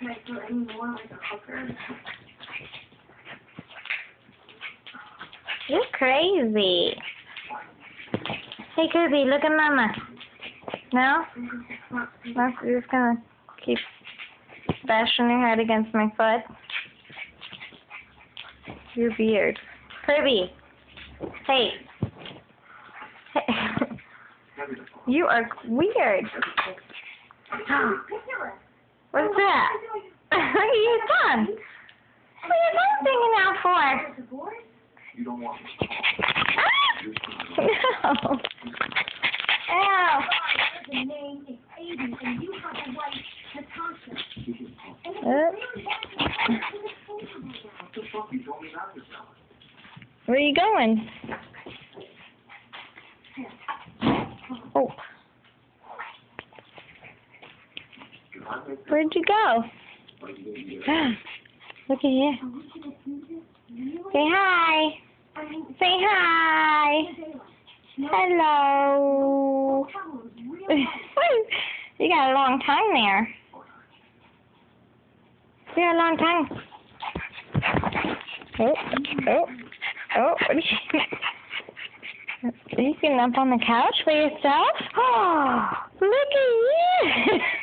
Can I do any more like a hooker? You're crazy. Hey, Kirby, look at Mama. No? No, you're just gonna keep bashing your head against my foot. You're weird. Kirby. Hey. Hey. you are weird. What's that? what are you done? What are you done singing out for? You don't want me to talk. No. Ow. The name is Aiden, and where'd you go? Look at you. Say hi. Say hi. Hello. you got a long tongue there. You got a long tongue. Oh, oh, oh. You sitting up on the couch by yourself? Oh, look at you.